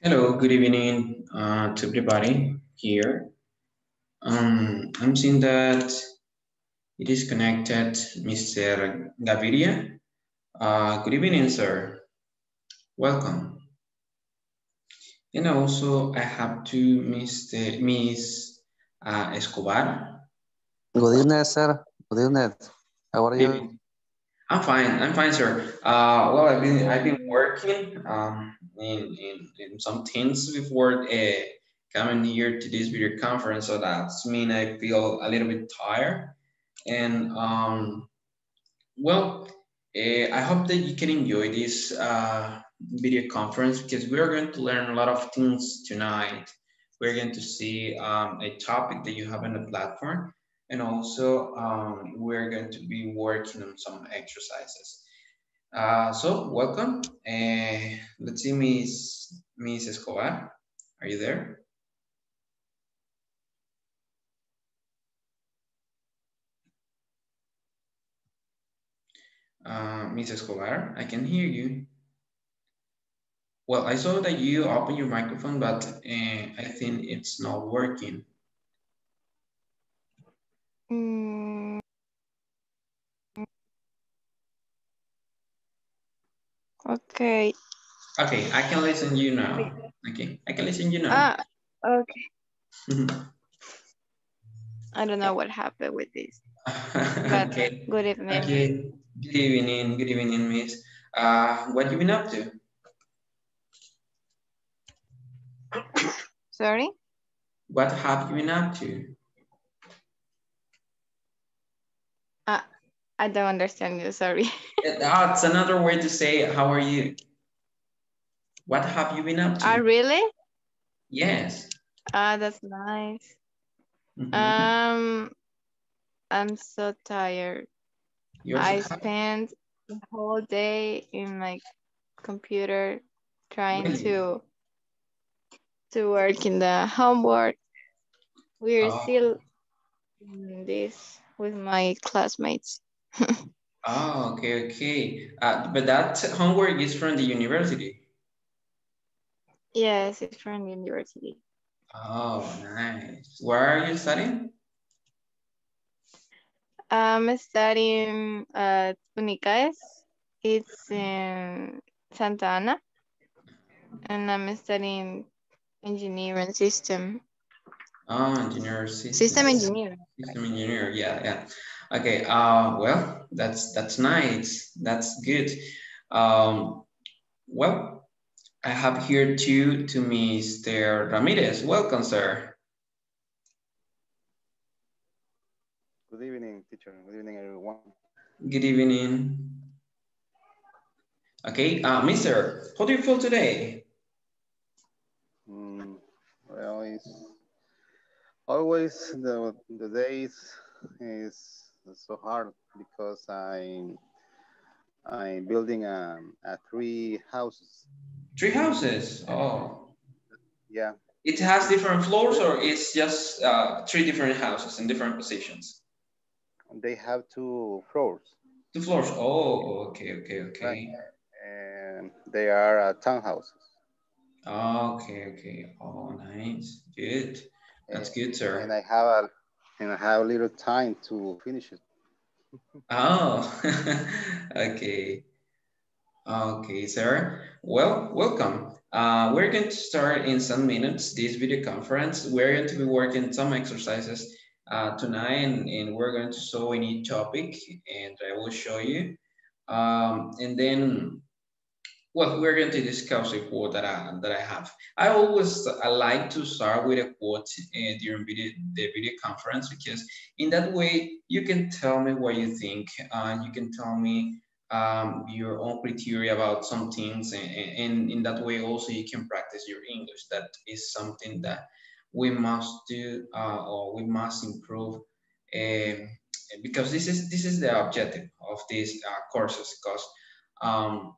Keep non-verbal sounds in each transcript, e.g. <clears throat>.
Hello, good evening uh, to everybody here. Um, I'm seeing that it is connected, Mr. Gaviria. Uh, good evening, sir. Welcome. And also I have to Mr. Miss uh, Escobar. Good evening, sir. Good evening. How are you? I'm fine. I'm fine, sir. Uh, well, I've been I've been working um, in, in, in some things before uh, coming here to this video conference, so that's mean I feel a little bit tired. And um, well, uh, I hope that you can enjoy this uh, video conference because we are going to learn a lot of things tonight. We're going to see um, a topic that you have on the platform and also um, we're going to be working on some exercises. Uh, so welcome. Uh, let's see, Miss, Miss Escobar, are you there? Uh, Miss Escobar, I can hear you. Well, I saw that you open your microphone, but uh, I think it's not working. Mm. Okay. Okay, I can listen you now. Okay, I can listen you now. Ah, okay. Mhm. I don't know what happened with this. <laughs> But okay. good evening. Okay. Good evening. Good evening, Miss. Uh, what you been up to? Sorry? What have you been up to? Ah, I don't understand you, sorry. Uh, it's another way to say how are you? What have you been up to? Ah, really? yes. Ah, that's nice. Mhm. Um, I'm so tired. You're I so- spent the whole day in my computer trying Really? to to work in the homework. We're Oh. still in this with my classmates. Oh, okay, okay. Uh, but that homework is from the university. Yes, it's from university. Oh, nice. Where are you studying? I'm studying uh, at Unicaes. It's in Santa Ana. And I'm studying engineering system. Ah, oh, engineer system. System engineering. System engineer, yeah, yeah. Okay, uh, well, that's that's nice. That's good. Um, well, I have here two to Mr. Ramirez. Welcome, sir. Good evening, teacher. Good evening, everyone. Good evening. Okay, uh, Mister, how do you feel today? Mm, well, it's always the the days is so hard because I'm I'm building a, a three houses. Three houses. Oh, Yeah, it has different floors, or it's just uh, three different houses in different positions. they have two floors Two floors. Oh, okay, okay, okay. and they are uh, townhouses. Okay, okay. Oh, nice. Good. That's good, sir. And I have a and I have a little time to finish it. Oh, <laughs> okay. Okay, sir. Well, welcome. Uh, we're going to start in some minutes this video conference. We're going to be working some exercises uh, tonight and, and we're going to show each topic and I will show you. Um, and then, well, we're going to discuss a quote that I, that I have. I always I like to start with a quote uh, during video, the video conference because in that way you can tell me what you think and you can tell me um, your own criteria about some things and, and in that way also you can practice your English. That is something that we must do uh, or we must improve um, because this is this is the objective of these uh, courses because um,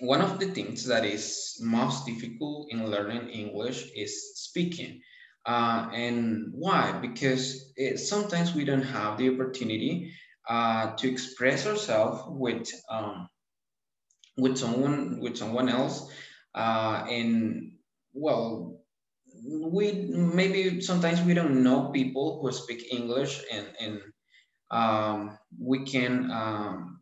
one of the things that is most difficult in learning English is speaking. Uh, and why? Because it, sometimes we don't have the opportunity uh, to express ourselves with um, with someone with someone else, uh, and well, we maybe sometimes we don't know people who speak English and, and um, we can um,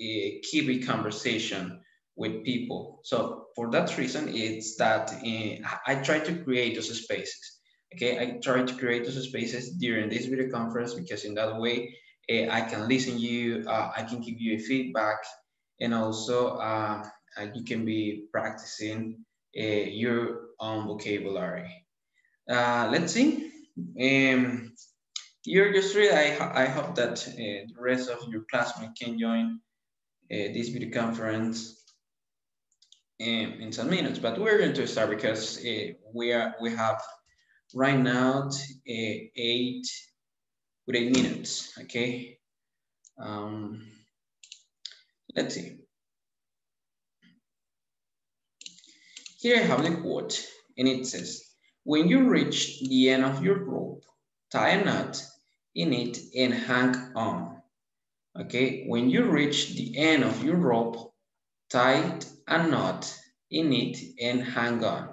eh, keep a conversation with people. So for that reason, it's that uh, I try to create those spaces. Okay, I try to create those spaces during this video conference because in that way uh, I can listen you, uh, I can give you feedback, and also you can be practicing your own vocabulary. let's see. Um, you're I, I hope that uh, the rest of your classmates can join uh, this video conference in, in some minutes, but we're going to start because uh, we are we have right now eight with eight minutes. Okay. Um, let's see. Here I have the quote, and it says, when you reach the end of your rope, tie a knot in it and hang on. Okay, when you reach the end of your rope, tie a knot in it and hang on.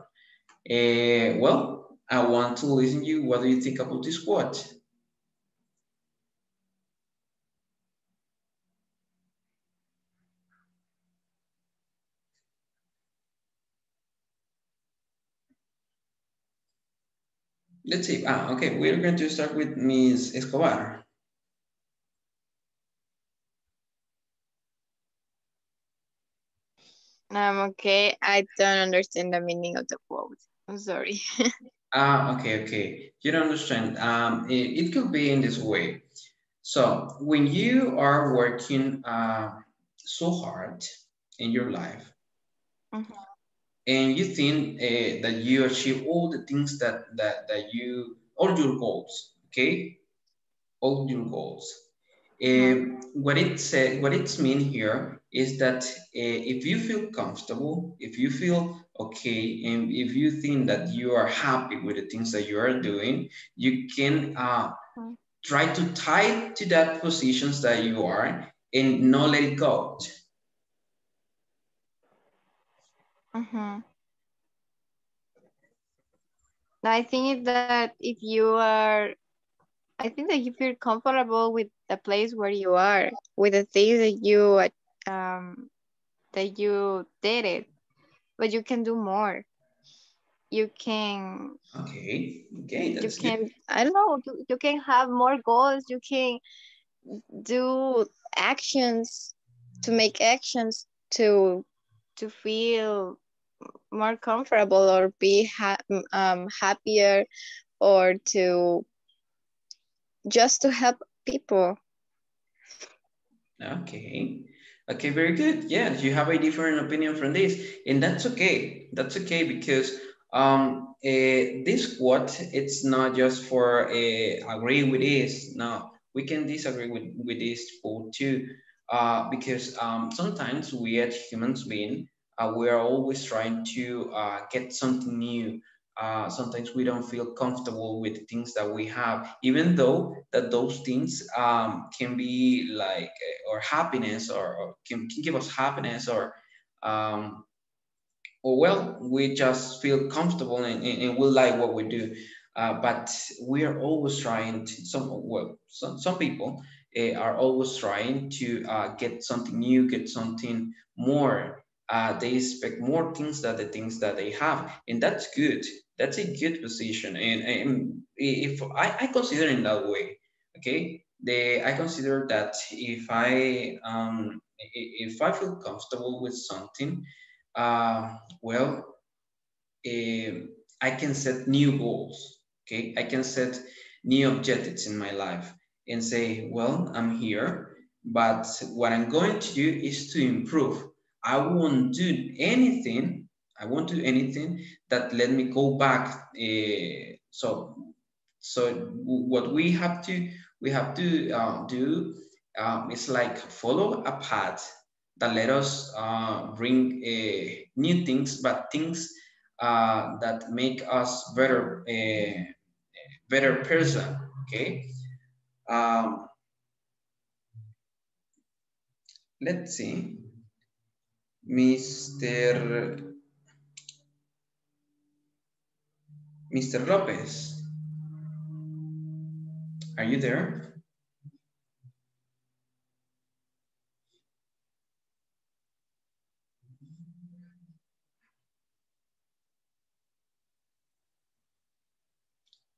Uh, well, I want to listen to you. What do you think about this quote? Let's see. Ah, okay. We're going to start with Ms. Escobar. Um, okay, I don't understand the meaning of the quote. I'm sorry. <laughs> ah, okay, okay. You don't understand. Um, it, it could be in this way. So when you are working uh, so hard in your life, mm -hmm and you think uh, that you achieve all the things that, that, that you, all your goals, okay? All your goals. Uh, what it said, what it's mean here is that uh, if you feel comfortable, if you feel okay, and if you think that you are happy with the things that you are doing, you can uh, try to tie to that positions that you are and not let it go. Mm-hmm. I think that if you are, I think that you feel comfortable with the place where you are, with the things that you, um, that you did it, but you can do more. You can. Okay. Okay. you can. Good. I don't know. You, you can have more goals. You can do actions to make actions to to feel more comfortable or be ha um, happier or to just to help people. Okay. Okay, very good. Yeah, you have a different opinion from this, and that's okay. That's okay because um, uh, this quote it's not just for uh, agree with this. No, we can disagree with with this quote too, uh, because um, sometimes we as humans being uh, we are always trying to uh, get something new. Uh, sometimes we don't feel comfortable with things that we have, even though that those things um, can be like, uh, or happiness, or, or can, can, give us happiness, or, um, or well, we just feel comfortable and, and, and we like what we do. Uh, but we are always trying to, some, well, some, some people uh, are always trying to get something new, get something more uh, they expect more things than the things that they have and that's good that's a good position. And, and if I, I consider in that way okay? The i consider that if i um if i feel comfortable with something uh well uh, i can set new goals okay? I can set new objectives in my life and say well i'm here but what i'm going to do is to improve. I won't do anything. I won't do anything that let me go back. Uh, so, so what we have to we have to uh, do um, is like follow a path that let us uh, bring uh, new things, but things uh, that make us better, uh, better person. Okay. Um, let's see. Mr. Mr. Lopez. Are you there?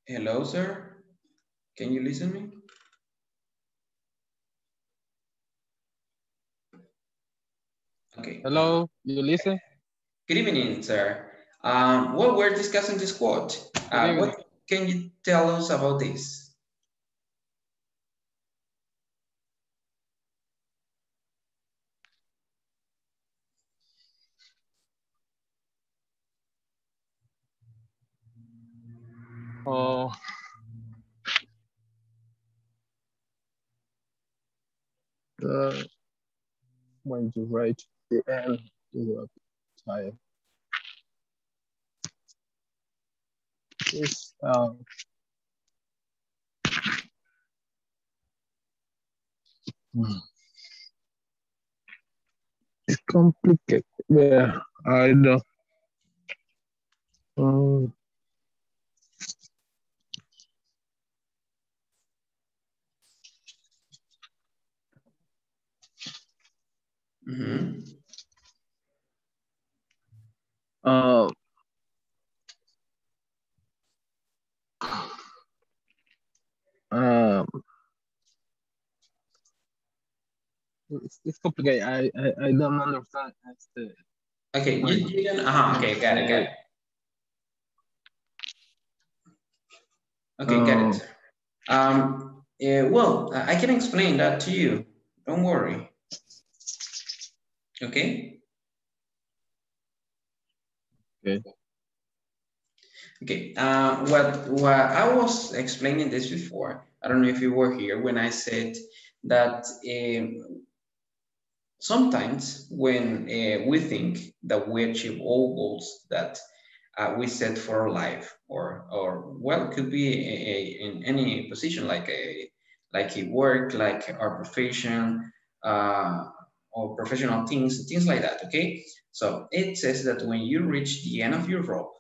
Hello, sir. Can you listen me? Okay. Hello, you listen? Good evening, sir. Um, well, we're discussing this quote. Uh, what can you tell us about this? Oh. Uh, when you write the end, you are tired. It's, um, hmm. It's complicated. Yeah, I know. Um, Mhm. uh, um, it's, it's complicated. I, I, I don't understand. It's the, Okay, you, you don't, uh-huh, okay, got it, got it. Okay, got it. Um, eh, well, I I can explain that to you. Don't worry. Okay? Okay. Okay, uh, what, what I was explaining this before, I don't know if you were here when I said that um, sometimes when uh, we think that we achieve all goals that uh, we set for our life or or well could be a, a- in any position like a like a work like our profession uh, or professional things things like that okay? So it says that when you reach the end of your rope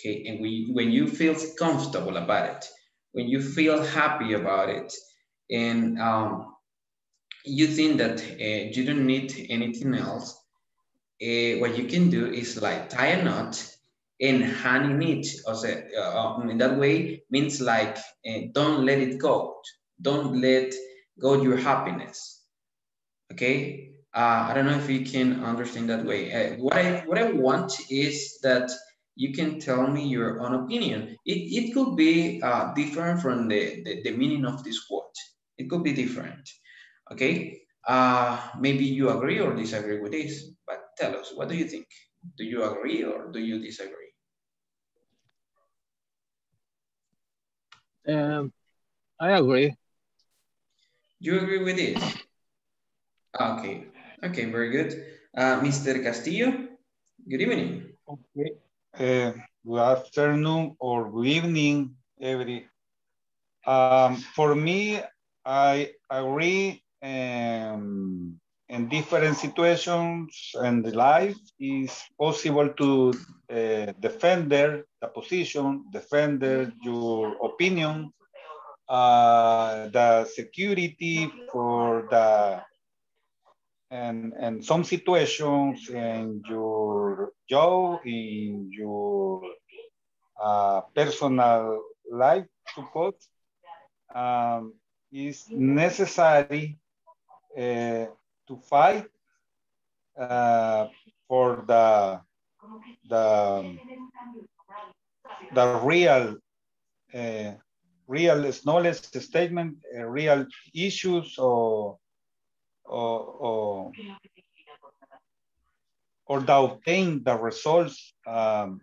okay and we, when you feel comfortable about it when you feel happy about it and um, you think that uh, you don't need anything else, uh, what you can do is like tie a knot and hang it. O sea, uh, in that way means like uh, don't let it go. Don't let go your happiness. Okay. Uh, I don't know if you can understand that way. What I what I want is that you can tell me your own opinion. It, it could be uh, different from the, the, the meaning of this quote. It could be different. Okay, uh, maybe you agree or disagree with this, but tell us, what do you think? Do you agree or do you disagree? um, I agree. You agree with this? Okay, okay, very good. Uh, Mr. Castillo, good evening. Okay. Uh, good afternoon or good evening, every. Um, for me, I agree um, in different situations and life is possible to uh, defend their the position, defend your opinion, uh, the security for the and and some situations in your job, in your uh, personal life, suppose, um, is necessary uh, to fight uh, for the the the real uh, real knowledge statement, uh, real issues or or, or, or to obtain the results um,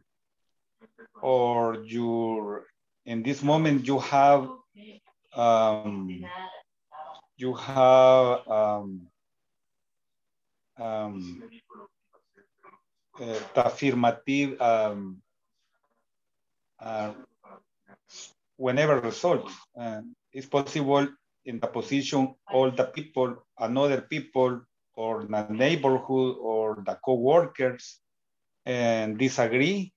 or you in this moment you have um, you have um, um, uh, the affirmative um, uh, whenever results uh, it's possible in the position all the people another people or the neighborhood or the co-workers and disagree.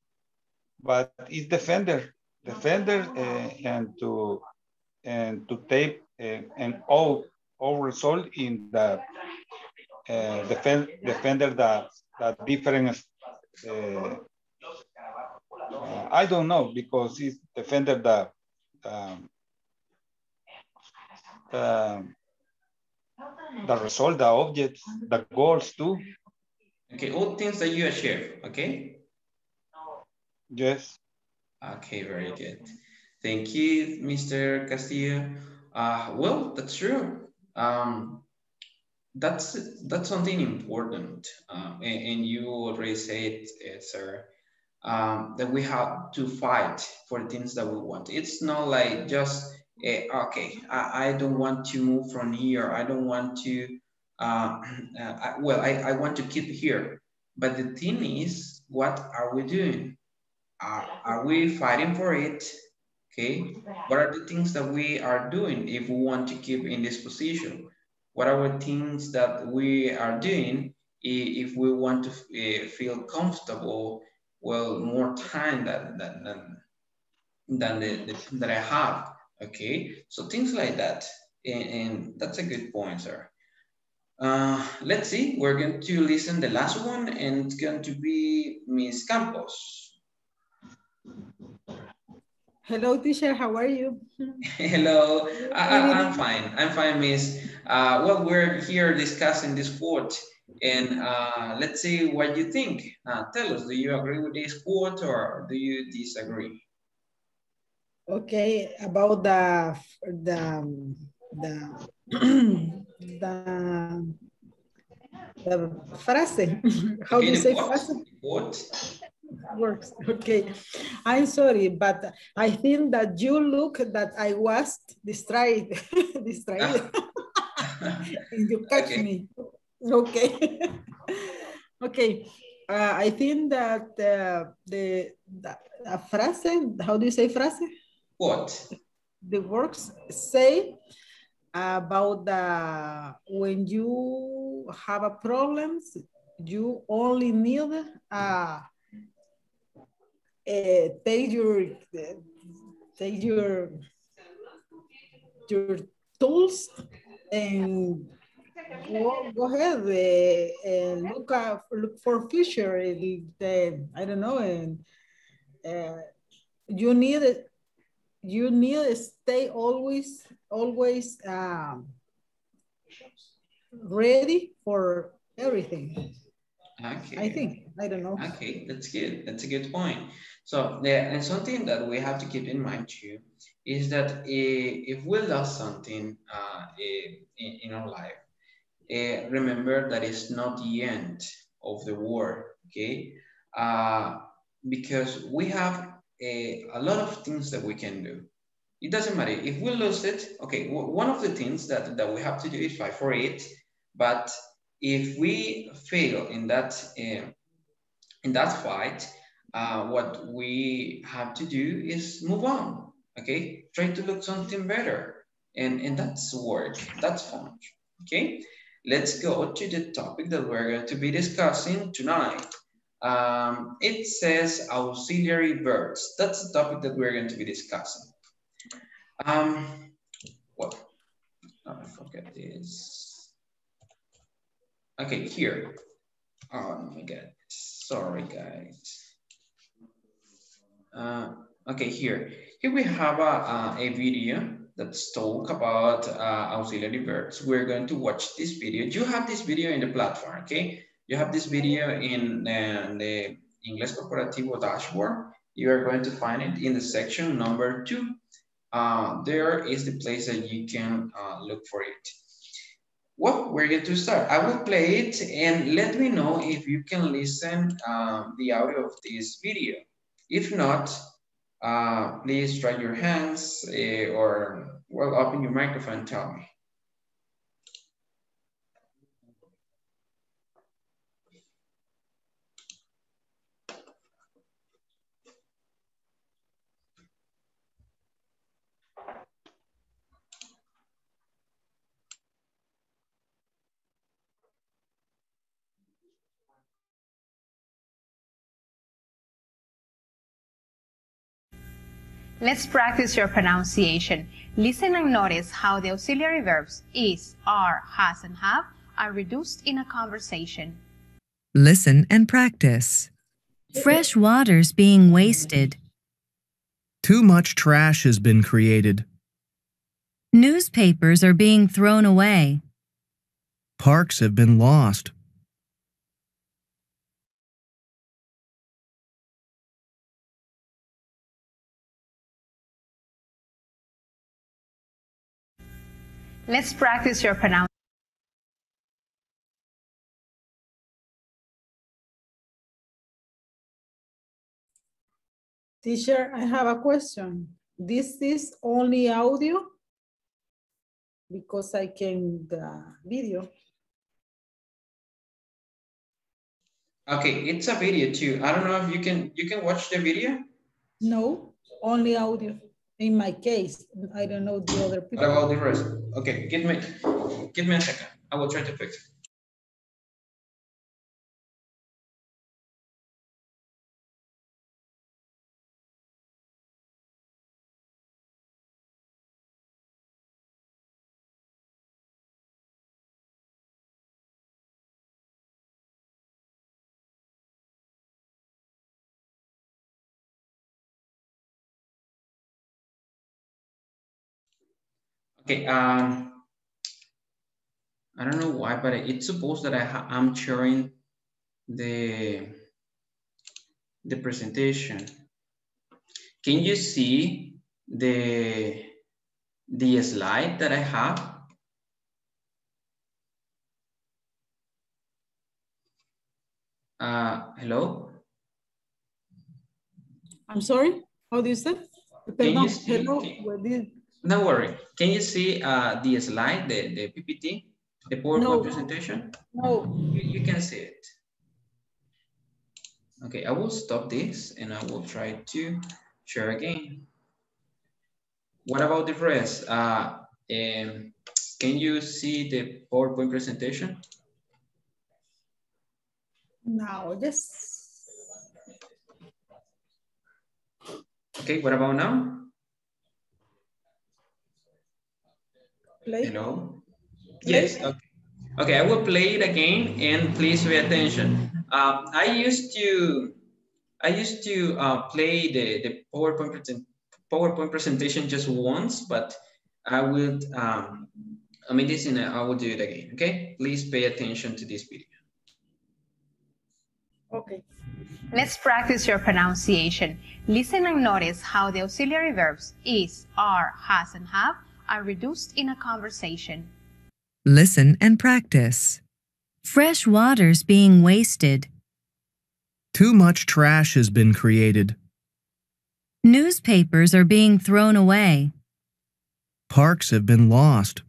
But it's defender defender uh, and to and to take uh, an all all result in the uh, defend, defender that that different uh, I don't know because it's defender that um, um, the result, the objects, the goals too. Okay, all things that you achieve, okay? Yes. Okay, very good. Thank you, Mr. Castillo. Uh, well, that's true. Um, that's that's something important, uh, and, and, you already said, uh, sir, um, that we have to fight for the things that we want. It's not like just uh, okay, I, I, don't want to move from here. I don't want to. <clears throat> Uh, I, well, I, I want to keep here. But the thing is, what are we doing? Are, are we fighting for it? Okay. What are the things that we are doing if we want to keep in this position? What are the things that we are doing if we want to uh, feel comfortable, well, more time than, than, than, than the, the that I have? Okay. So things like that. And, and that's a good point, sir. Uh, let's see, we're going to listen the last one and it's going to be Miss Campos. Hello, teacher. How are you? <laughs> Hello. I, am fine. I'm fine, Miss. Uh, well, we're here discussing this quote, and uh, let's see what you think. Uh, tell us, do you agree with this quote or do you disagree? Okay, about the the the <clears throat> the the frase. <laughs> How do you say what? frase? What? works. Okay, I'm sorry, but I think that you look that I was distracted, <laughs> distracted. <laughs> and you catch Okay. me. Okay. okay. Uh, I think that uh, the, the a frase, how do you say frase? What? The works say about the when you have a problems, you only need uh, uh, take your take your your tools and go, go ahead uh, and look out, look for future. And, I don't know, and uh, you need you need to stay always always um, ready for everything. Okay. I think I don't know. Okay, that's good. That's a good point. So yeah, and something that we have to keep in mind too is that if we lost something uh, in, in our life, eh, remember that it's not the end of the war, okay? Uh, because we have a, lot of things that we can do. It doesn't matter if we lose it. Okay, one of the things that, that we have to do is fight for it. But if we fail in that uh, in that fight, uh, what we have to do is move on. Okay, try to look something better, and and that's work. That's fun. Okay, let's go to the topic that we're going to be discussing tonight. Um, it says auxiliary verbs. That's the topic that we're going to be discussing. Um, well, I forget this. Okay, here. Oh my God, sorry guys. Uh, okay, here. Here we have a, a, a video that's talk about uh, auxiliary verbs. We're going to watch this video. You have this video in the platform, okay? You have this video in uh, the English Corporativo dashboard. You are going to find it in the section number two. Uh, there is the place that you can uh, look for it. Well, we're going to start. I will play it and let me know if you can listen um, the audio of this video. If not, uh, please try your hands uh, or well, open your microphone tell me. Let's practice your pronunciation. Listen and notice how the auxiliary verbs is, are, has, and have are reduced in a conversation. Listen and practice. Fresh water's being wasted. Too much trash has been created. Newspapers are being thrown away. Parks have been lost. Let's practice your pronunciation. Teacher, I have a question. This is only audio? Because I can the video. Okay, it's a video too. I don't know if you can you can watch the video. No, only audio. In my case, I don't know the other What people. about the rest? Okay, give me give me a second. I will try to fix it. Okay, um, I don't know why, but it's supposed that I I'm sharing the the presentation. Can you see the the slide that I have? Uh, hello? I'm sorry, how do you say? Can you see? hello, can- what did- Don't worry. Can you see uh, the slide, the, the PPT, the PowerPoint No. presentation? no, You, you can see it. Okay, I will stop this and I will try to share again. What about the rest? Uh, um, can you see the PowerPoint presentation? no, just Okay, what about now? Play. Hello? Yes, okay. Okay, I will play it again and please pay attention. Um, I used to, I used to uh, play the, the PowerPoint, present, PowerPoint presentation just once, but I would, um, I mean, this, in a, I will do it again, okay? Please pay attention to this video. Okay. Let's practice your pronunciation. Listen and notice how the auxiliary verbs is, are, has, and have are reduced in a conversation. Listen and practice. Fresh water's being wasted. Too much trash has been created. Newspapers are being thrown away. Parks have been lost.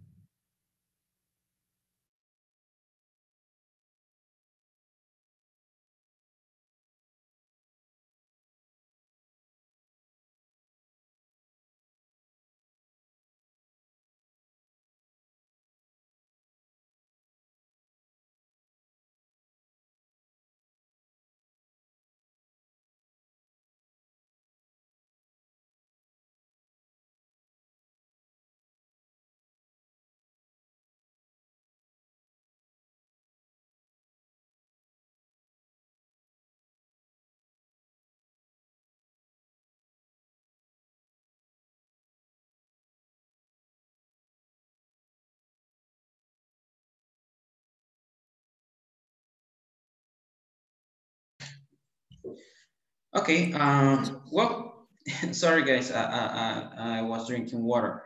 Okay, um, well, <laughs> sorry guys, I, I, I, was drinking water.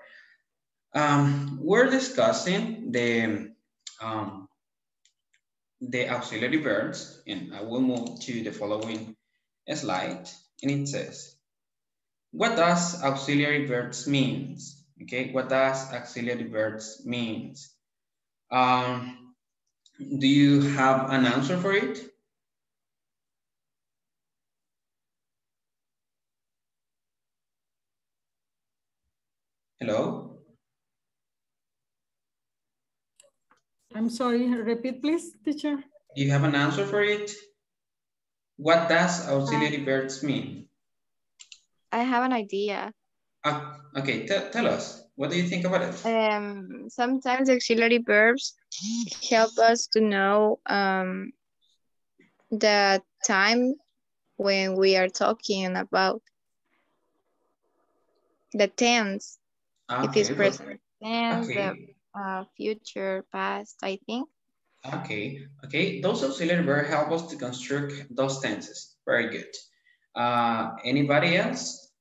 Um, we're discussing the, um, the auxiliary verbs, and I will move to the following slide, and it says, what does auxiliary verbs means? Okay, what does auxiliary verbs means? Um, do you have an answer for it? Hello? I'm sorry, repeat please, teacher. Do you have an answer for it? What does auxiliary verbs mean? I have an idea. Uh, okay, tell us, what do you think about it? Um, sometimes auxiliary verbs help us to know um, the time when we are talking about the tense. Okay, if it's present tense, okay. the uh, future, past, I think. Okay, okay. Those auxiliary verbs help us to construct those tenses. Very good. Uh, anybody else?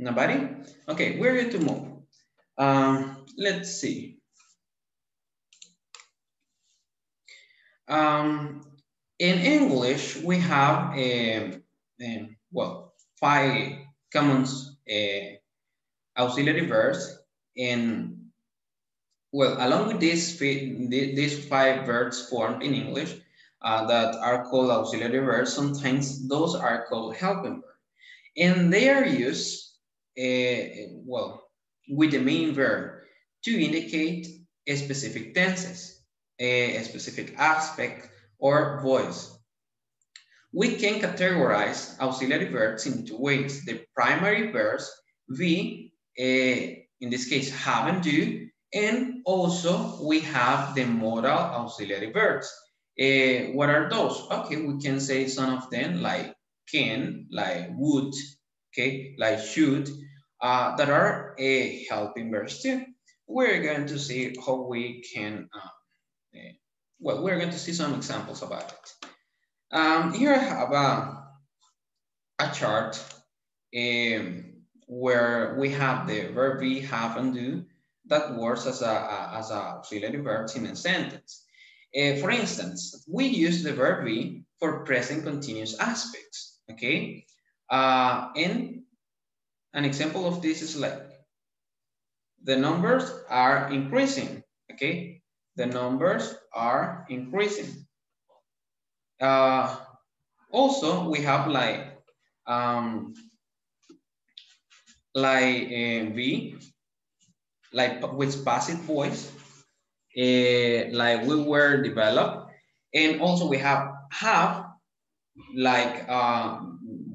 Nobody? Okay, we're going to move. Um, let's see. Um, in English, we have, um, um, well, five common uh, auxiliary verbs. And, well, along with these, these five verbs formed in English uh, that are called auxiliary verbs, sometimes those are called helping verbs. And they are used uh, well, with the main verb to indicate a specific tenses, a, a specific aspect or voice. We can categorize auxiliary verbs in two ways. The primary verbs, we, uh, in this case, have and do, and also we have the modal auxiliary verbs. Uh, what are those? Okay, we can say some of them like can, like would, okay, like should, uh, that are a helping verbs too. We're going to see how we can, uh, uh, well, we're going to see some examples about it. Um, here I have a, a chart um, where we have the verb be, have, and do that works as a, a as a auxiliary verb in a sentence. Uh, for instance, we use the verb be for present continuous aspects, okay? Uh, and an example of this is like the numbers are increasing, okay? The numbers are increasing. Uh, also, we have like, um, like uh, V, like with passive voice, uh, like we were developed. And also we have have, like uh,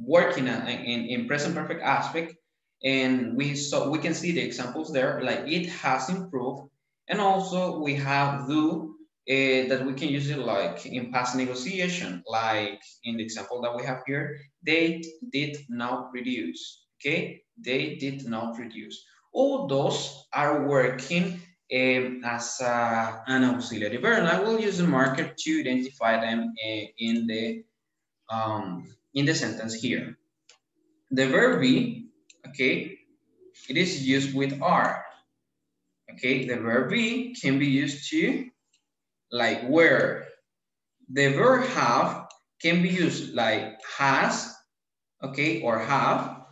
working in, in present perfect aspect, and we so we can see the examples there, like it has improved. And also we have do uh, that we can use it like in past negotiation, like in the example that we have here, they did not reduce, okay? They did not reduce. All those are working um, as uh, an auxiliary verb. And I will use the marker to identify them uh, in the um, in the sentence here. The verb be okay, it is used with are. Okay, the verb be can be used to like where. The verb have can be used like has, okay, or have.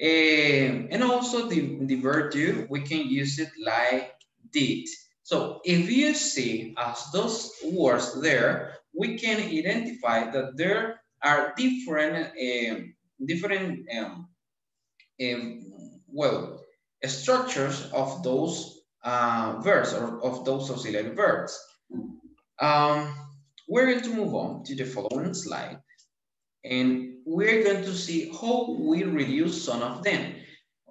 Um, and also the, the verb do, we can use it like did. So if you see as those words there, we can identify that there are different um, different um, um, well, structures of those uh, verbs or of those auxiliary verbs. Um, we're going to move on to the following slide and we're going to see how we reduce some of them.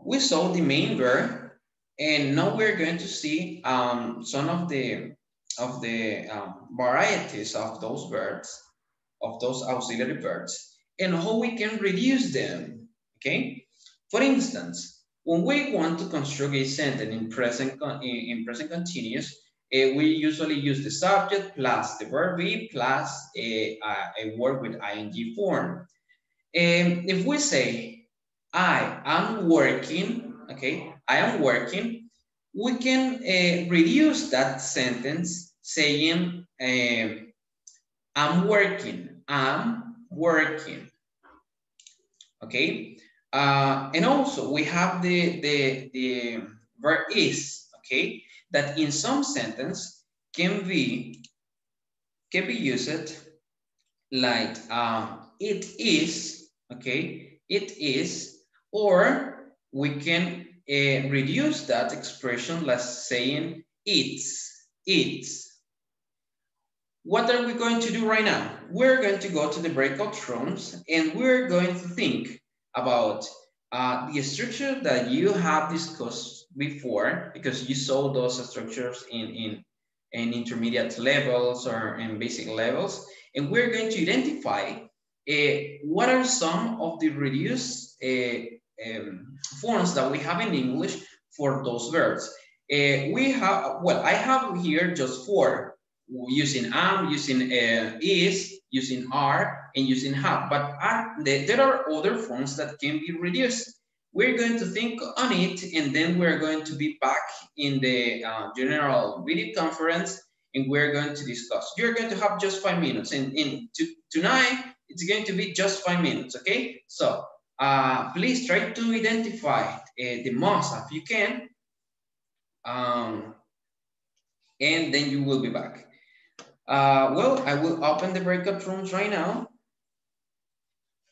We saw the main verb and now we're going to see um, some of the of the um, varieties of those verbs, of those auxiliary verbs, and how we can reduce them, okay? For instance, when we want to construct a sentence in present, in, present continuous, uh, we usually use the subject plus the verb be plus a, a, a word with ing form. And if we say, I am working, okay, I am working, we can uh, reduce that sentence saying, uh, I'm working, I'm working, okay? Uh, and also we have the, the, the verb is, okay, that in some sentence can be can be used like uh, it is, okay, it is, or we can uh, reduce that expression like saying it's, it's. What are we going to do right now? We're going to go to the breakout rooms and we're going to think about uh, the structure that you have discussed before because you saw those structures in, in, in intermediate levels or in basic levels. And we're going to identify uh, what are some of the reduced uh, um, forms that we have in English for those verbs. Uh, we have, well, I have here just four using am, using uh, is, using are, and using have. But there are other forms that can be reduced. We're going to think on it, and then we're going to be back in the uh, general video conference, and we're going to discuss. You're going to have just five minutes, and, and to, tonight, it's going to be just five minutes, okay? So uh, please try to identify uh, the most if you can, um, and then you will be back. Uh, well, I will open the breakout rooms right now.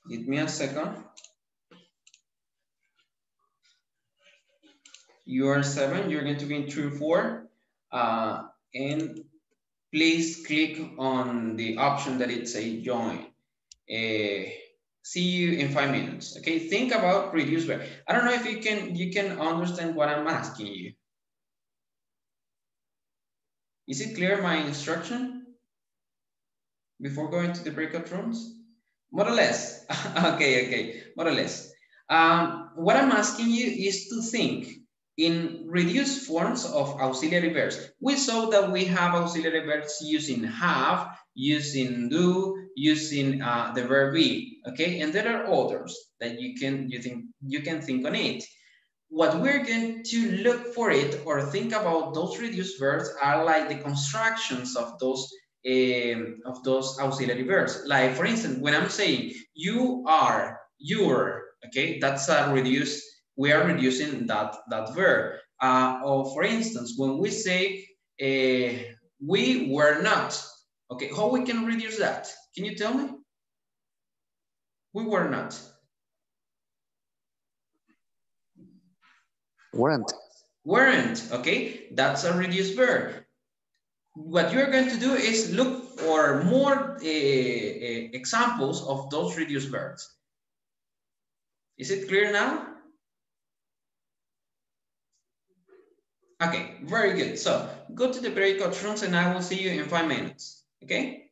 Give me a second. You are seven, you're going to be in three four. Uh, and please click on the option that it says join. Uh, see you in five minutes. Okay, think about reduce. I don't know if you can you can understand what I'm asking you. Is it clear my instruction? before going to the breakout rooms? More or less. <laughs> okay, okay, more or less. Um, what I'm asking you is to think in reduced forms of auxiliary verbs. We saw that we have auxiliary verbs using have, using do, using uh, the verb be, okay? And there are others that you can, you, think, you can think on it. What we're going to look for it or think about those reduced verbs are like the constructions of those um, of those auxiliary verbs. Like for instance, when I'm saying you are, you're, okay, that's a reduce, we are reducing that, that verb. Uh, or for instance, when we say uh, we were not, okay, how we can reduce that? Can you tell me? We were not. Weren't. Weren't, okay? That's a reduced verb what you're going to do is look for more uh, examples of those reduced verbs. Is it clear now? Okay, very good. So go to the breakout rooms and I will see you in five minutes. Okay,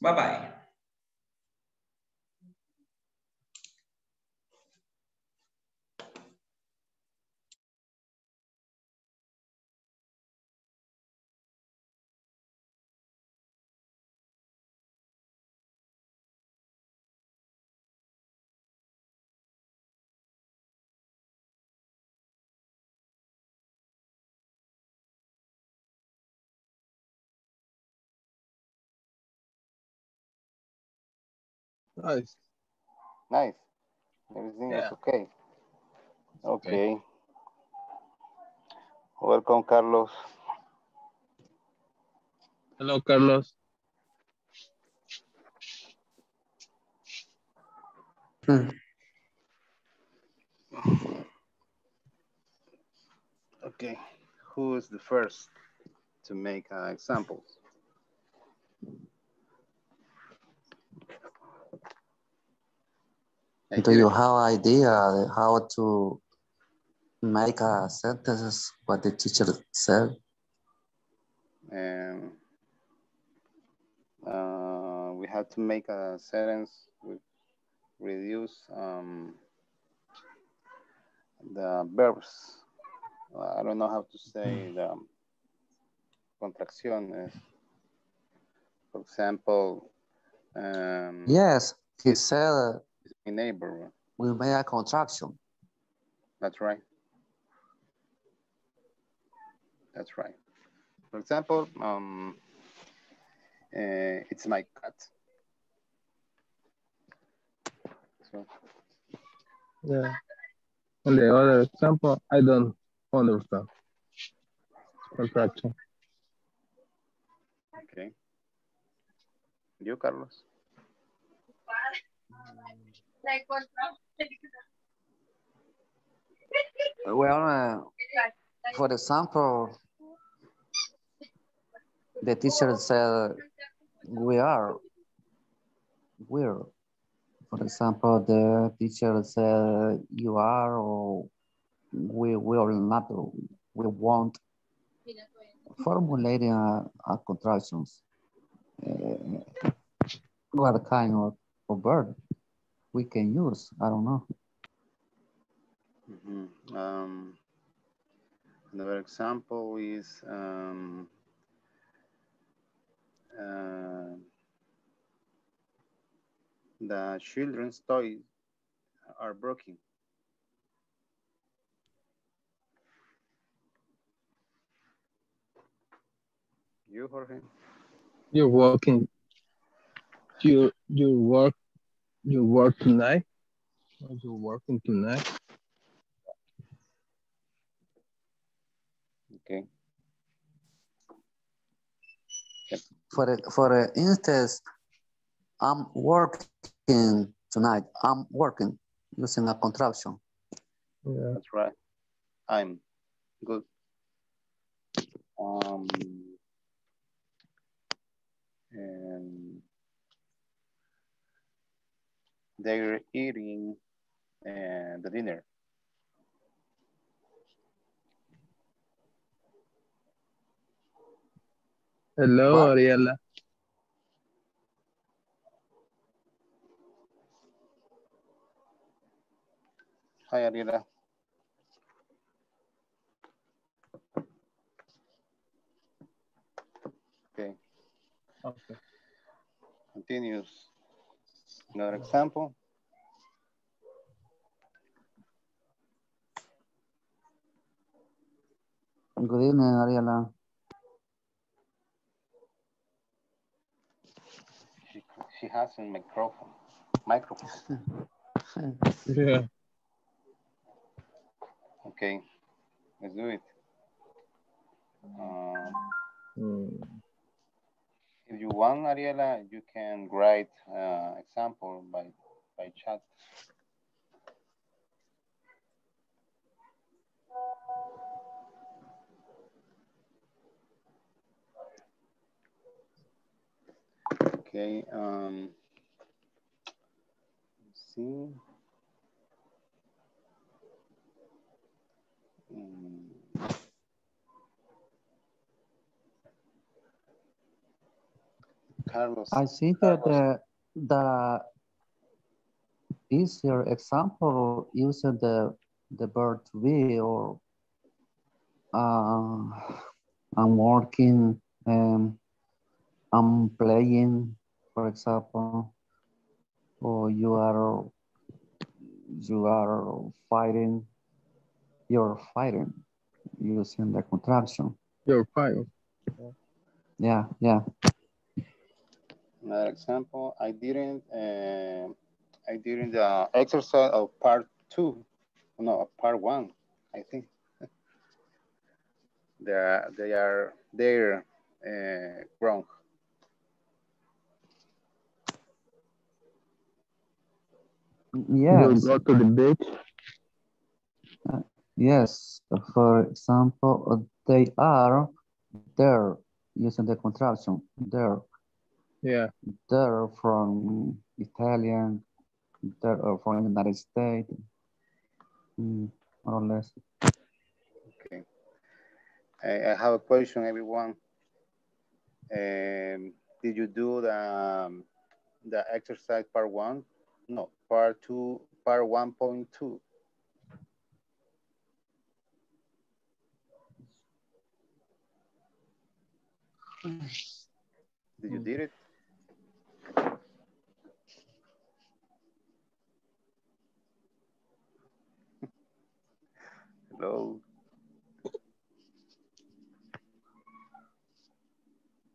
bye-bye. Nice. Nice. Everything yeah. is okay. Okay. okay. Welcome, Carlos. Hello, Carlos. Hmm. Okay, who is the first to make uh, examples? Do you have idea how to make a sentences what the teacher said? Um, uh, we have to make a sentence with reduce um, the verbs. I don't know how to say the contracciones. For example, um, yes, he said neighbor. We made a contraction. That's right. That's right. For example, um, uh, it's my cat. So. Yeah. And the other example, I don't understand. Contraction. Okay. You, Carlos? Well, uh, for example, the teacher said we are, we're. For example, the teacher said you are or we will not, we won't. Formulating a, a contractions. Uh, what kind of, of verb we can use? I don't know. Mm -hmm. um, another example is um, uh, the children's toys are broken. You, Jorge? You're working. You you work you work tonight? Are you working tonight? Okay. For for instance, I'm working tonight. I'm working using a contraction. Yeah. That's right. I'm good. Um, and they're eating uh, the dinner. Hello, What? Ariela. Hi, Ariela. Okay, Okay. continues. Another example. Good evening, Ariela. She, she has a microphone. Microphone. <laughs> Yeah. Okay, let's do it. Um, Mm. If you want, Ariela, you can write uh, example by by chat. Okay. Um, see. Carlos. I think that the, the easier example using the the verb to be or uh, I'm working and I'm playing, for example, or you are you are fighting, you're fighting using the contraction. You're fighting. Yeah, yeah. Another example, I didn't, uh, I didn't uh, exercise of part two, no, part one, I think. <laughs> they are, they are, they're uh, wrong. Yes. You go to the beach. Yes, for example, uh, they are there using the contraction. There, Yeah. they're from Italian, they're from United States, mm, more or less. Okay. I, I have a question, everyone. Um, did you do the, um, the exercise part one? No, part two, part 1.2. Did you did it?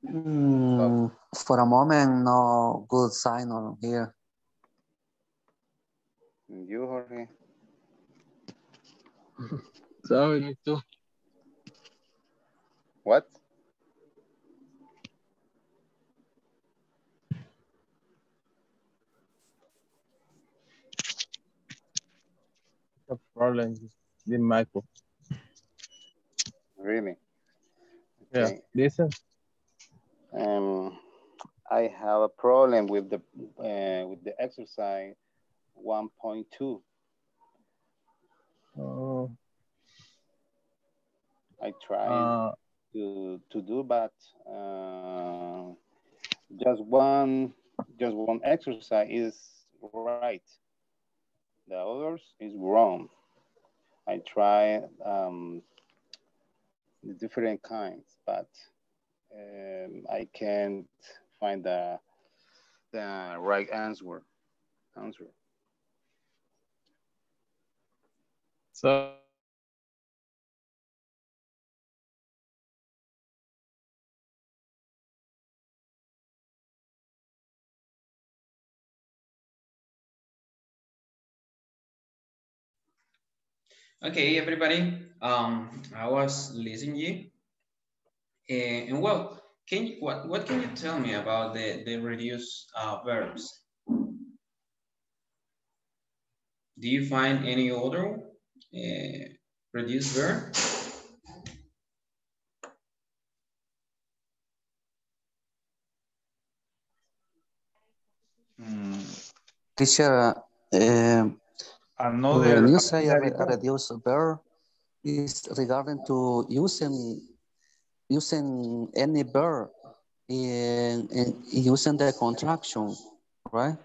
Mm, for a moment, no good signal here. You, Jorge. <laughs> Sorry, me too. What? The problem is the micro. Really? Yeah, listen. Um, I have a problem with the uh, with the exercise 1.2. Oh, I tried uh, to to do, but uh, just one just one exercise is right. The others is wrong. I try um, the different kinds, but um, I can't find the the right answer. Answer. so Okay, everybody. Um, I was listening you. Eh, and well, can you, what, what can you tell me about the, the reduced uh, verbs? Do you find any other uh, reduced verb? Mm, Teacher, another when you say a, auxiliary re- a verb. reduced verb is regarding to using using any verb in, in using the contraction, right?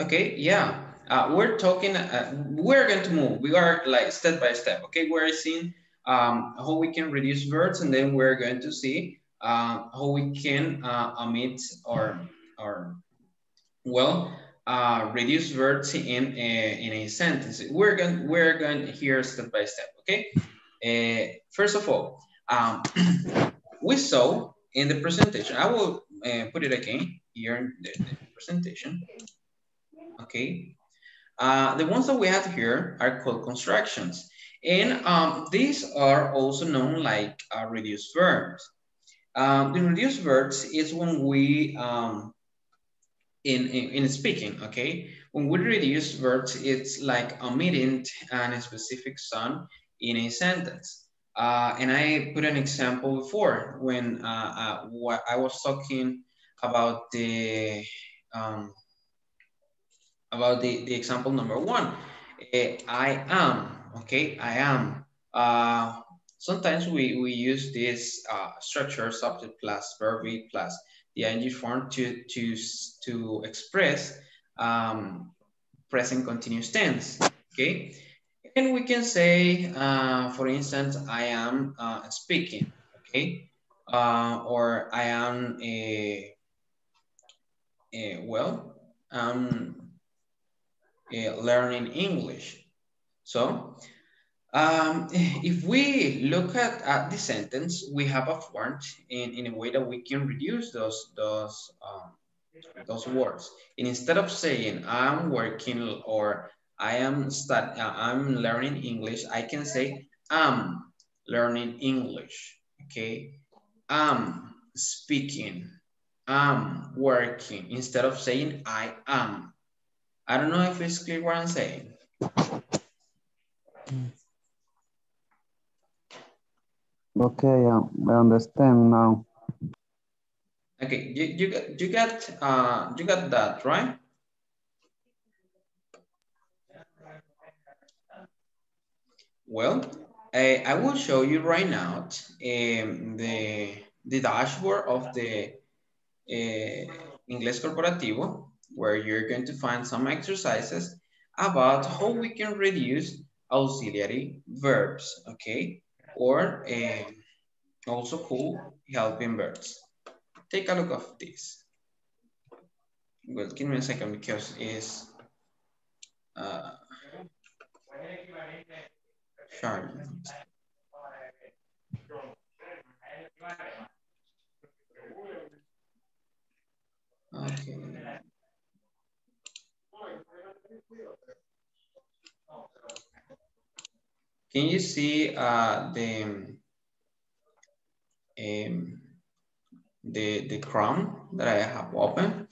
Okay, yeah. Uh, we're talking, uh, we're going to move. We are like step by step, okay? We're seeing um, how we can reduce verbs and then we're going to see uh, how we can uh, omit or, or well, uh, reduce verbs in a, in a sentence. We're going, we're going here step by step, okay? Uh, first of all, um, <clears throat> we saw in the presentation, I will uh, put it again here in the, the presentation. Okay. Uh, the ones that we have here are called constructions. And um, these are also known like uh, reduced verbs. Um, the reduced verbs is when we, um, in, in, in speaking, okay? When we reduce verbs, it's like omitting a specific sound in a sentence. Uh, and I put an example before when uh, uh, I was talking about the, um, about the, the example number one. Eh, I am, okay, I am. Uh, sometimes we, we use this uh, structure, subject plus verb plus the ing form to, to, to express um, present continuous tense, okay? And we can say, uh, for instance, I am uh, speaking, okay? Uh, or I am, a, a well, um, uh, learning English. So um, <laughs> if we look at, at the sentence, we have a form in, in a way that we can reduce those, those, um, those words. And instead of saying I'm working or I am start, uh, I'm learning English, I can say I'm learning English, okay? I'm speaking, I'm working, instead of saying I am. I don't know if it's clear what I'm saying. Okay, I understand now. Okay, you, you, got- you got uh, you got that, right? Well, I, I will show you right now um, the, the dashboard of the uh, Inglés Corporativo, where you're going to find some exercises about how we can reduce auxiliary verbs, okay? Or um, also called helping verbs. Take a look of this. Well, give me a second because it's uh, showing. Can you see uh, the, um, the, the Chrome that I have open?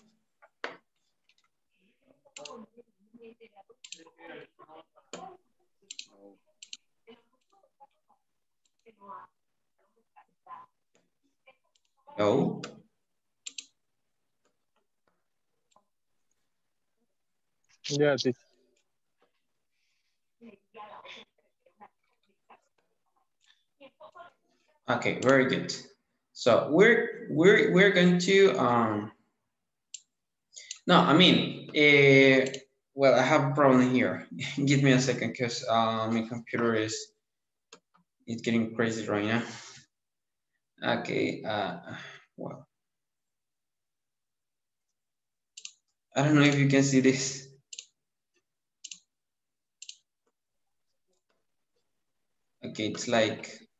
No. Yeah, Okay, very good. So we're we're we're going to um no, I mean uh, well I have a problem here. <laughs> Give me a second because uh, my computer is it's getting crazy right now. Okay, uh well. I don't know if you can see this. Okay, it's like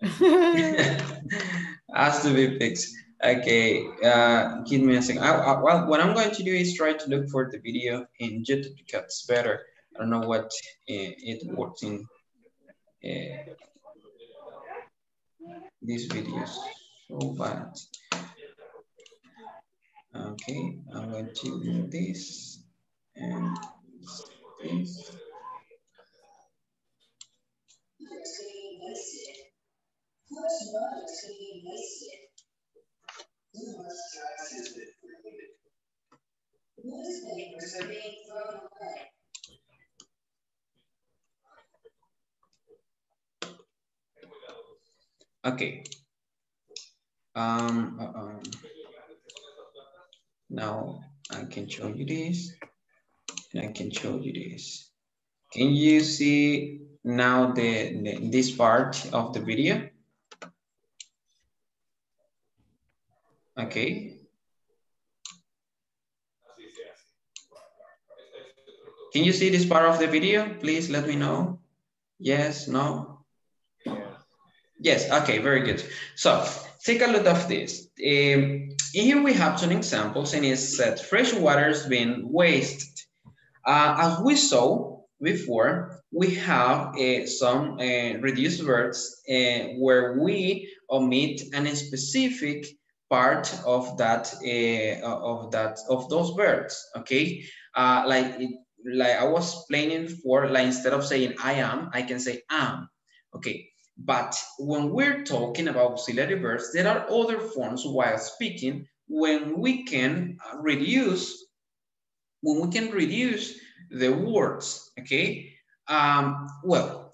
<laughs> has to be fixed. Okay, uh, give me a second. I, I, well, what I'm going to do is try to look for the video in YouTube because it's better. I don't know what uh, it works in uh, these videos. So bad. Okay, I'm going to do this and this. Okay. Um, uh, um, now I can show you this and I can show you this. Can you see now the, the this part of the video? Okay. Can you see this part of the video? Please let me know. Yes, no? Yes, okay, very good. So take a look of this. Um, here we have some examples and it said fresh water is being wasted. Uh, as we saw before, we have uh, some uh, reduced verbs uh, where we omit a specific part of that uh, of that of those verbs. Okay, uh, like it, like I was explaining before, like instead of saying I am, I can say am. Okay, but when we're talking about auxiliary verbs, there are other forms while speaking when we can reduce when we can reduce the words, okay? Um, well,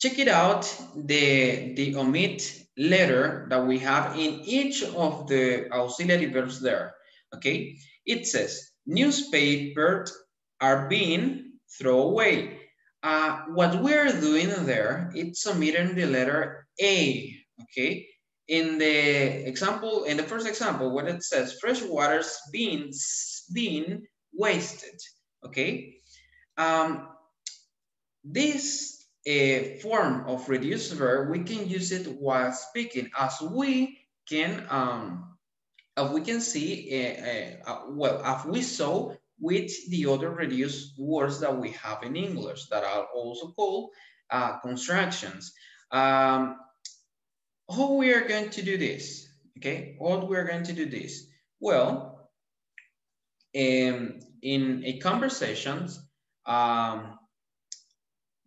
check it out, the, the omit letter that we have in each of the auxiliary verbs there, okay? It says, newspapers are being thrown away. Uh, what we're doing there, it's omitting the letter A, okay? In the example, in the first example, when it says fresh water's being, being wasted, okay? Um, this uh, form of reduced verb, we can use it while speaking as we can, um, as we can see, uh, uh, well, as we saw with the other reduced words that we have in English that are also called uh, constructions. Um, how we are going to do this, okay? What we're going to do this? Well, um, in a conversations, um,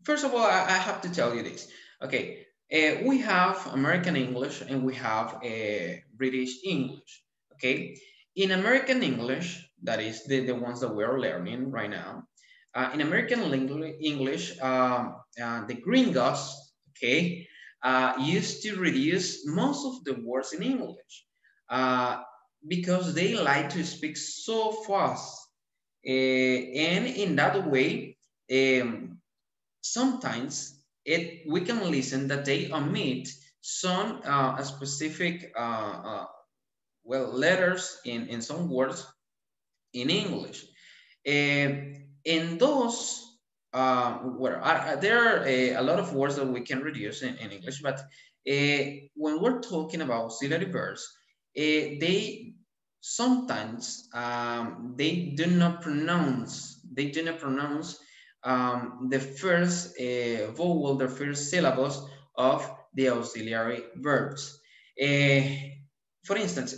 first of all, I, I, have to tell you this. Okay, uh, we have American English and we have uh, British English. Okay, in American English, that is the, the ones that we're learning right now. Uh, in American English, um, uh, the gringos, okay, uh, used to reduce most of the words in English uh, because they like to speak so fast. And in that way, um, sometimes it we can listen that they omit some uh, specific uh, uh, well letters in in some words in English, and those I, I, there are a, a, lot of words that we can reduce in, in English, but uh, when we're talking about auxiliary verbs, uh, they sometimes um, they do not pronounce, they do not pronounce um, the first uh, vowel, the first syllables of the auxiliary verbs. for instance,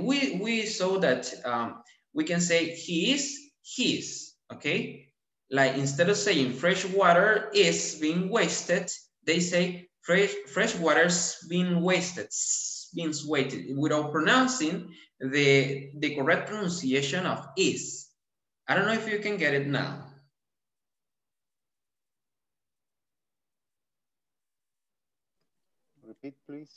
we, we saw that um, we can say he is, his, okay? Like instead of saying fresh water is being wasted, they say fresh, fresh water's being wasted, being wasted, without pronouncing the, the correct pronunciation of is. I don't know if you can get it now. Repeat, please.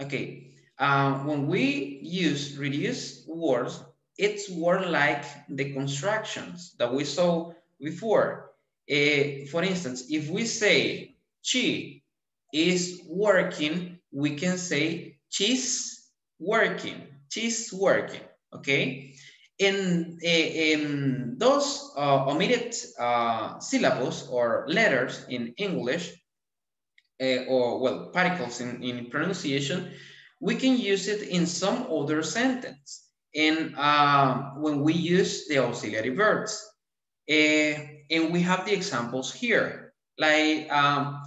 Okay. Uh, when we use reduced words, it's word like the constructions that we saw before. Uh, for instance, if we say she is working, we can say she's working, she's working, okay? In, in those uh, omitted uh, syllables or letters in English, uh, or well, particles in, in pronunciation, we can use it in some other sentence. And uh, when we use the auxiliary verbs. Uh, and we have the examples here. Like um,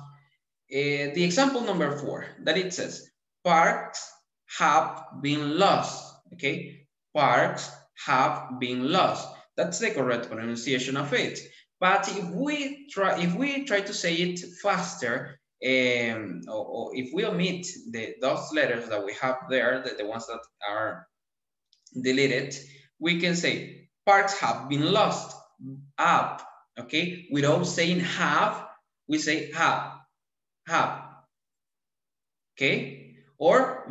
uh, the example number four, that it says, parks have been lost, okay? Parks have been lost. That's the correct pronunciation of it. But if we try, if we try to say it faster, um, or, or, if we omit the, those letters that we have there, the, the ones that are deleted, we can say parts have been lost up okay? Without saying have, we say have, have, okay? Or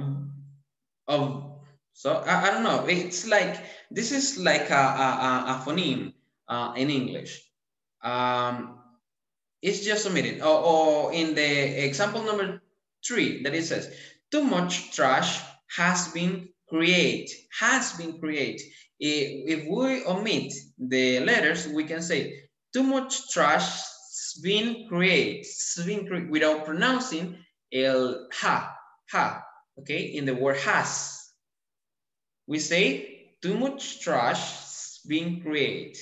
of, so I, I don't know, it's like, this is like a, a, a phoneme uh, in English. Um, it's just omitted. Or, oh, or oh, in the example number three, that it says, too much trash has been created, has been created. If we omit the letters, we can say too much trash has been created, been cre without pronouncing el ha, ha, okay, in the word has. We say too much trash has been created,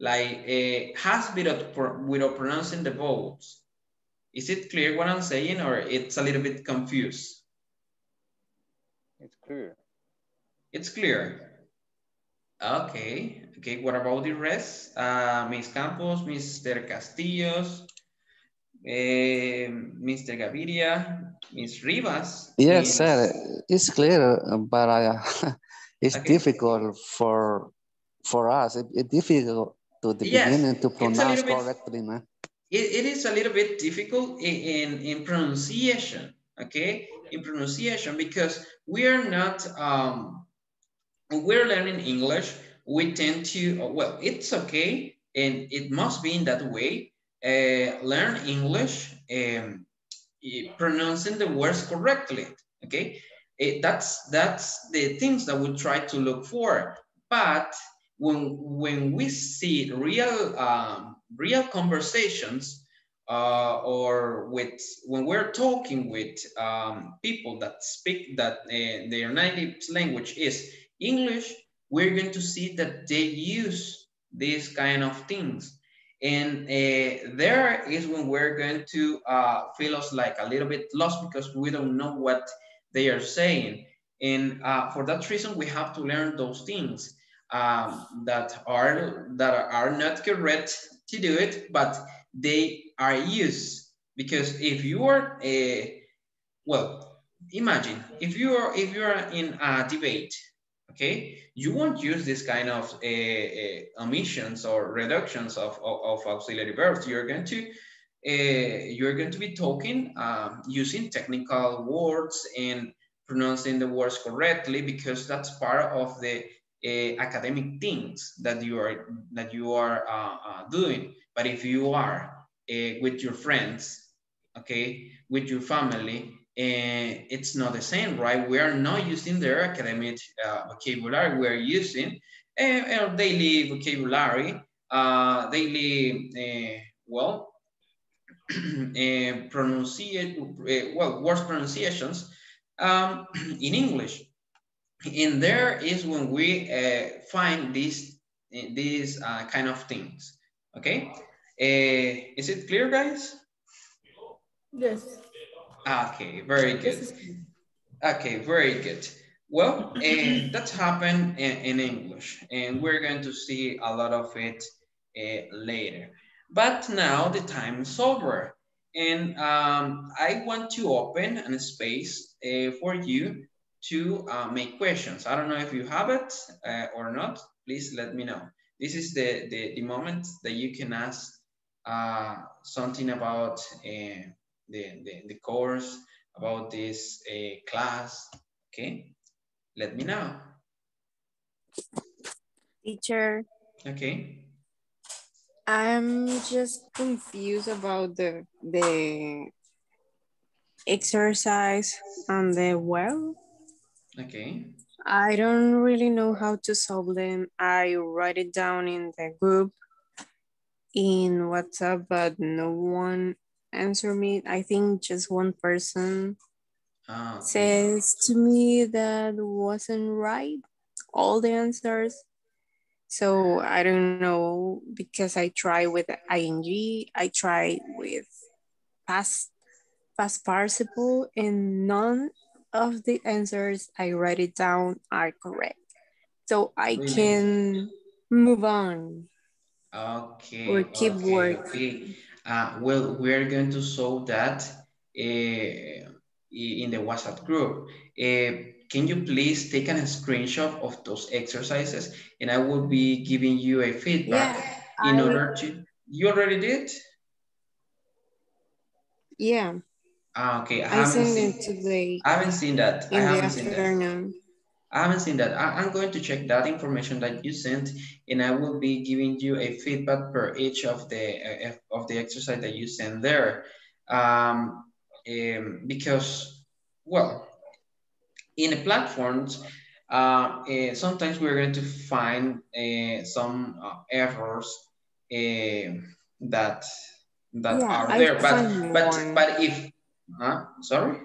like uh, has without, without pronouncing the vowels. Is it clear what I'm saying or it's a little bit confused? It's clear. It's clear. Okay, okay. What about the rest? Uh, Miss Campos, Mr. Castillos, uh, Mr. Gaviria, Miss Rivas. Yes, Ms. sir. It's clear, but uh, <laughs> it's okay. difficult for for us. It, it's difficult to the yes, beginning to pronounce correctly, man. It, it is a little bit difficult in, in, in pronunciation, okay? In pronunciation, because we are not um, we're learning English, we tend to, well, it's okay, and it must be in that way, uh, learn English um, pronouncing the words correctly, okay? It, that's, that's the things that we try to look for. But when, when we see real, um, real conversations, uh, or with when we're talking with um, people that speak that uh, their native language is English, we're going to see that they use these kind of things. And uh, there is when we're going to uh, feel us like a little bit lost because we don't know what they are saying. And uh, for that reason, we have to learn those things um, that are that are not correct to do it, but they are used. Because if you are a, well, imagine if you are if you are in a debate okay? You won't use this kind of uh, uh, omissions or reductions of, of, of, auxiliary verbs. You're going to uh, you're going to be talking um, using technical words and pronouncing the words correctly because that's part of the academic things that you are that you are uh, uh, doing. But if you are with your friends, okay, with your family, it's not the same, right? We are not using their academic uh, vocabulary. We are using uh, our daily vocabulary, uh, daily well, <clears throat> uh, pronunciate, uh, well, words pronunciations um, <clears throat> in English. And there is when we uh, find these, these uh, kind of things, okay? Uh, is it clear, guys? Yes. Okay, very good. Okay, very good. Well, uh, that's happened in, in, English, and we're going to see a lot of it uh, later. But now the time is over, and um, I want to open a space uh, for you to uh, make questions. I don't know if you have it uh, or not. Please let me know. This is the, the, the moment that you can ask uh, something about uh, the, the, the course, about this uh, class, okay? Let me know. Teacher. Okay. I'm just confused about the the exercise on the well. Okay. I don't really know how to solve them. I write it down in the group in WhatsApp, but no one answer me. I think just one person oh, says to me that wasn't right, all the answers. So I don't know because I try with ing, I try with past past participle and none of the answers I write it down are correct. So I really? can move on. Okay. Or keep okay, working. Okay. Uh, well, we're going to solve that uh, in the WhatsApp group. Uh, can you please take a screenshot of those exercises and I will be giving you a feedback yeah, in I... order to, you already did? Yeah. Ah, okay. I, I haven't sent seen, it today. I haven't seen that. In I haven't seen that. afternoon. I haven't seen that. I, am going to check that information that you sent, and I will be giving you a feedback per each of the uh, of the exercise that you send there, um, um, because well, in the platforms, uh, uh, sometimes we're going to find uh, some uh, errors uh, that that Yeah, are I there, but but one. but if, huh? Sorry.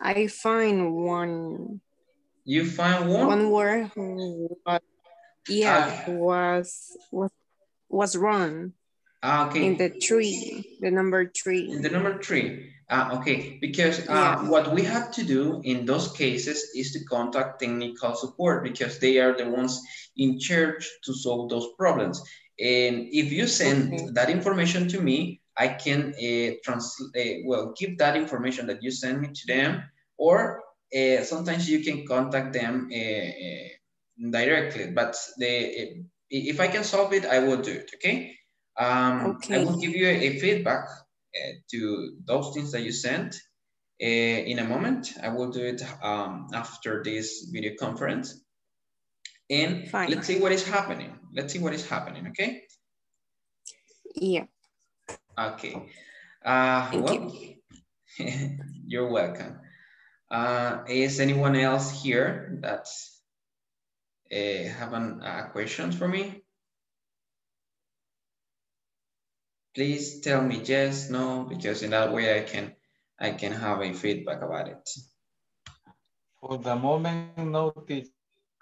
I find one You find one? one word was, yeah Ah. was was was wrong Ah, okay. in the tree, the number three. In The number three. Uh, okay, because uh, Yeah. what we have to do in those cases is to contact technical support because they are the ones in charge to solve those problems. And if you send Okay. that information to me, I can uh, translate, uh, well, give that information that you send me to them, or uh, sometimes you can contact them uh, uh, directly. But the, if I can solve it, I will do it. Okay. Um, I will give you a, feedback uh, to those things that you sent uh, in a moment. I will do it um, after this video conference. And Fine. let's see what is happening. Let's see what is happening, okay? Yeah. Okay. Uh, Thank well, <laughs> you're welcome. Uh, is anyone else here that uh, have an, uh, questions for me? Please tell me yes, no, because in that way I can I can have a feedback about it. For the moment, no teacher.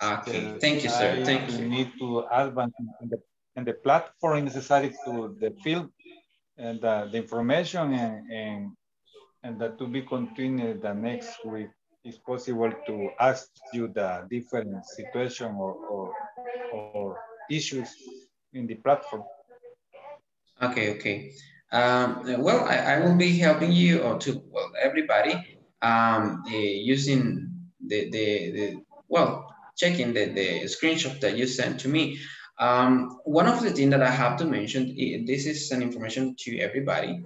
Okay, thank you, sir. I Thank you. need to advance in the, in the platform necessary to the field and uh, the information and, and, and that to be continued the next week. is possible to ask you the different situation or, or, or issues in the platform. Okay, okay. Um, well, I, I will be helping you or to well everybody um, uh, using the, the the well checking the the screenshot that you sent to me. Um, one of the things that I have to mention this is an information to everybody,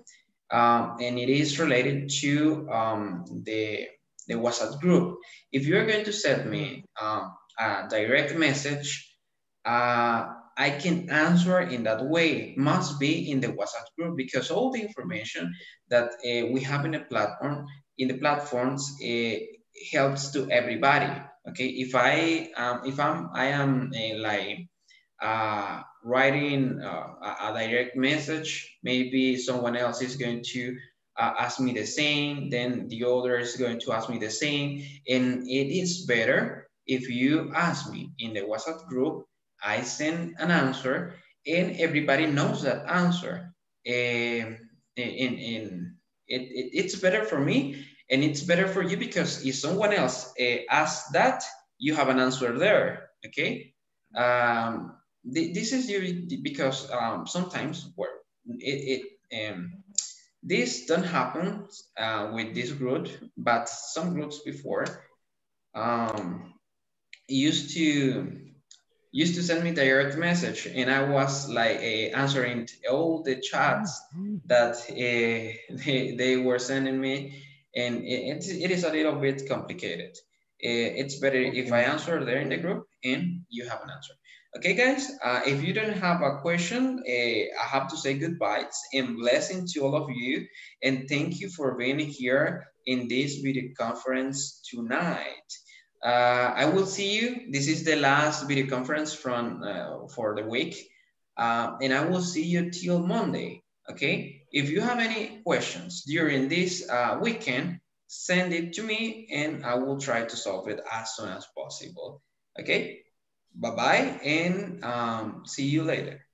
um, and it is related to um, the the WhatsApp group. If you're going to send me um, a direct message. Uh, I can answer in that way must be in the WhatsApp group because all the information that uh, we have in the platform, in the platforms, uh, helps to everybody. Okay, if I um, if I'm I am uh, like uh, writing uh, a, direct message. Maybe someone else is going to uh, ask me the same, then the other is going to ask me the same. And it is better if you ask me in the WhatsApp group, I send an answer and everybody knows that answer. Um, in, in, it, it, it's better for me and it's better for you because if someone else uh, asks that, you have an answer there, okay? Um, th this is because um, sometimes where it, it um, this don't happen uh, with this group, but some groups before um, used to used to send me direct message and I was like uh, answering all the chats that uh, <laughs> they, they were sending me and it, it is a little bit complicated. Uh, it's better if I answer there in the group and you have an answer. Okay, guys, uh, if you don't have a question, uh, I have to say goodbyes and blessing to all of you. And thank you for being here in this video conference tonight. Uh, I will see you. This is the last video conference from uh, for the week. Uh, and I will see you till Monday, okay? If you have any questions during this uh, weekend, send it to me and I will try to solve it as soon as possible, okay? Bye-bye and um, see you later.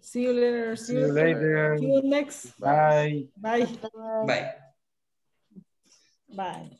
See you later. See, see you later. See you next. Bye. Bye. Bye. Bye.